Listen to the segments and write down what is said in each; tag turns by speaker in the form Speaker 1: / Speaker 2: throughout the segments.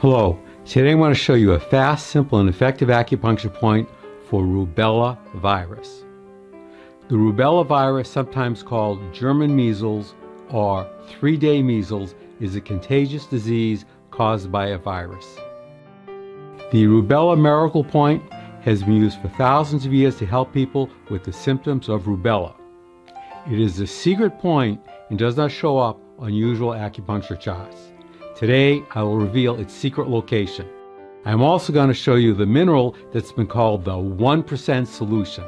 Speaker 1: Hello, today I want to show you a fast, simple, and effective acupuncture point for rubella virus. The rubella virus, sometimes called German measles or three day measles, is a contagious disease caused by a virus. The rubella miracle point has been used for thousands of years to help people with the symptoms of rubella. It is a secret point and does not show up on usual acupuncture charts. Today, I will reveal its secret location. I'm also going to show you the mineral that's been called the 1% solution.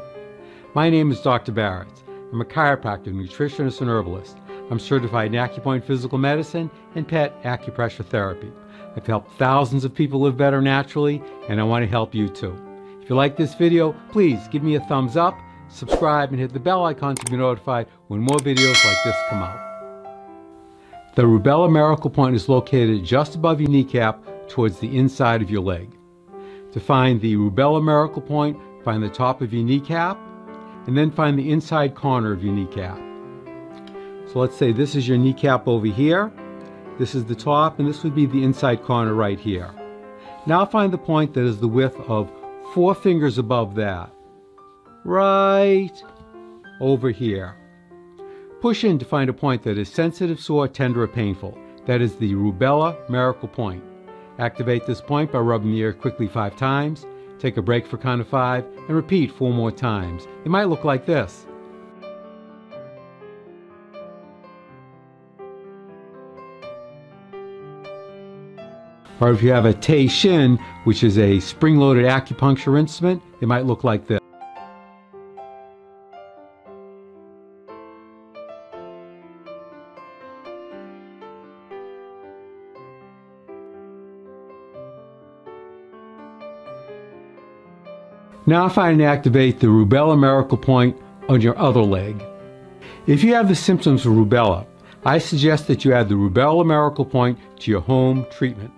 Speaker 1: My name is Dr. Baritz. I'm a chiropractor, nutritionist, and herbalist. I'm certified in acupoint physical medicine and pet acupressure therapy. I've helped thousands of people live better naturally, and I want to help you too. If you like this video, please give me a thumbs up, subscribe, and hit the bell icon to be notified when more videos like this come out. The rubella miracle point is located just above your kneecap towards the inside of your leg. To find the rubella miracle point, find the top of your kneecap and then find the inside corner of your kneecap. So let's say this is your kneecap over here, this is the top, and this would be the inside corner right here. Now find the point that is the width of four fingers above that. Right over here. Push in to find a point that is sensitive, sore, tender, or painful. That is the rubella miracle point. Activate this point by rubbing the air quickly five times. Take a break for count of five and repeat four more times. It might look like this. Or if you have a Teishin, which is a spring-loaded acupuncture instrument, it might look like this. Now find and activate the rubella miracle point on your other leg. If you have the symptoms of rubella, I suggest that you add the rubella miracle point to your home treatment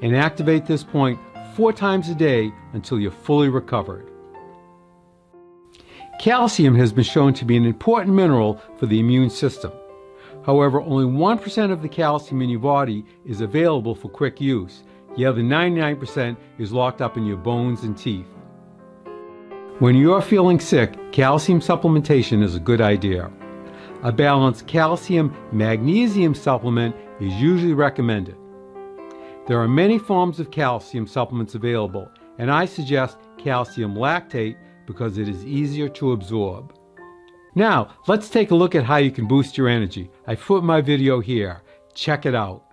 Speaker 1: and activate this point four times a day until you're fully recovered. Calcium has been shown to be an important mineral for the immune system. However, only 1% of the calcium in your body is available for quick use. The other 99% is locked up in your bones and teeth. When you're feeling sick, calcium supplementation is a good idea. A balanced calcium magnesium supplement is usually recommended. There are many forms of calcium supplements available, and I suggest calcium lactate because it is easier to absorb. Now, let's take a look at how you can boost your energy. I put my video here. Check it out.